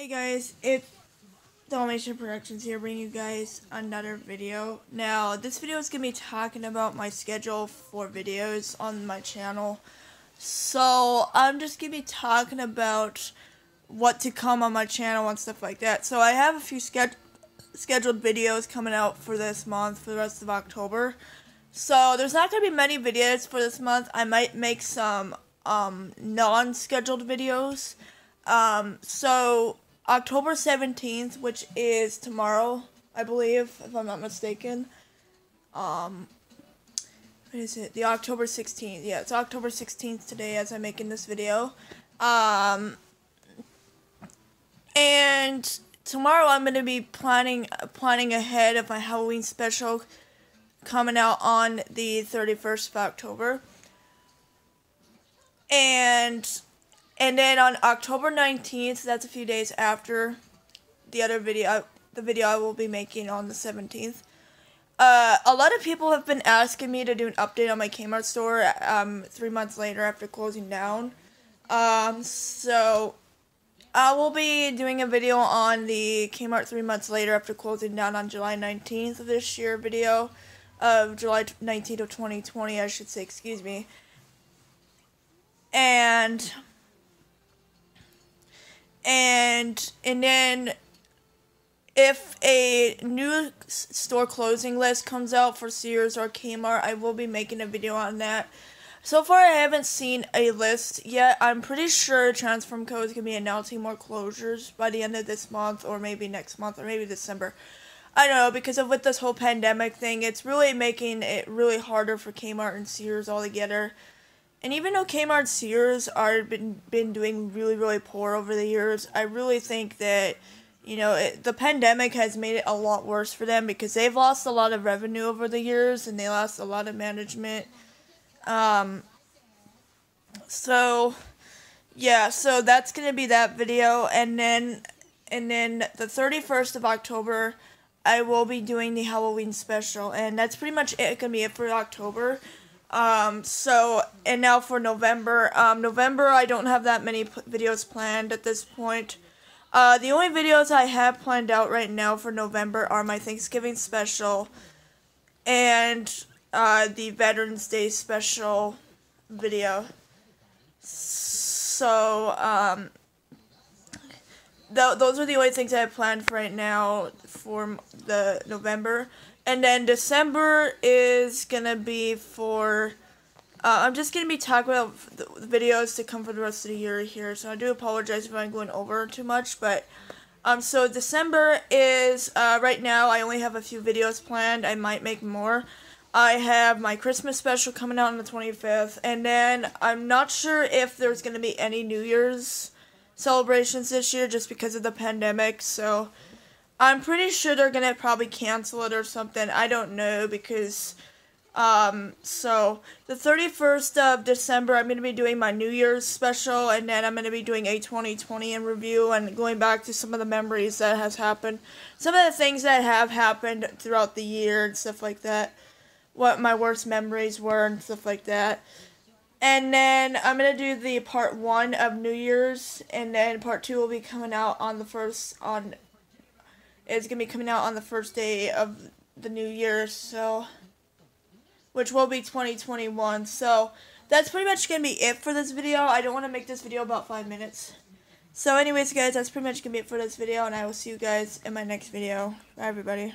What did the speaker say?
Hey guys, it's Dalmation Productions here bringing you guys another video. Now, this video is going to be talking about my schedule for videos on my channel. So, I'm just going to be talking about what to come on my channel and stuff like that. So, I have a few sched scheduled videos coming out for this month, for the rest of October. So, there's not going to be many videos for this month. I might make some um, non-scheduled videos. Um, so October 17th, which is tomorrow, I believe, if I'm not mistaken. Um, what is it? The October 16th. Yeah, it's October 16th today as I'm making this video. Um, and tomorrow I'm going to be planning planning ahead of my Halloween special coming out on the 31st of October. And and then on October 19th, that's a few days after the other video, the video I will be making on the 17th. Uh, a lot of people have been asking me to do an update on my Kmart store um, three months later after closing down. Um, so I will be doing a video on the Kmart three months later after closing down on July 19th of this year video of July 19th of 2020, I should say, excuse me. And and and then if a new store closing list comes out for Sears or Kmart, I will be making a video on that. So far, I haven't seen a list yet. I'm pretty sure Transformco is going to be announcing more closures by the end of this month, or maybe next month, or maybe December. I don't know, because of with this whole pandemic thing, it's really making it really harder for Kmart and Sears altogether. And even though Kmart Sears are been been doing really really poor over the years, I really think that you know it, the pandemic has made it a lot worse for them because they've lost a lot of revenue over the years and they lost a lot of management. Um, so yeah, so that's gonna be that video, and then and then the thirty first of October. I will be doing the Halloween special, and that's pretty much it. Gonna be it for October. Um, so, and now for November. Um, November, I don't have that many videos planned at this point. Uh, the only videos I have planned out right now for November are my Thanksgiving special and uh, the Veterans Day special video. So, um, th those are the only things I have planned for right now for the November. And then December is gonna be for. Uh, I'm just gonna be talking about the videos to come for the rest of the year here, so I do apologize if I'm going over too much, but um, so December is uh, right now. I only have a few videos planned. I might make more. I have my Christmas special coming out on the 25th, and then I'm not sure if there's gonna be any New Year's celebrations this year just because of the pandemic. So I'm pretty sure they're gonna probably cancel it or something. I don't know because um so the 31st of December I'm gonna be doing my New Year's special and then I'm gonna be doing a 2020 in review and going back to some of the memories that has happened. Some of the things that have happened throughout the year and stuff like that. What my worst memories were and stuff like that. And then I'm gonna do the part one of New Year's, and then part two will be coming out on the first on is going to be coming out on the first day of the new year, so which will be 2021. So that's pretty much going to be it for this video. I don't want to make this video about 5 minutes. So anyways guys, that's pretty much going to be it for this video and I will see you guys in my next video. Bye everybody.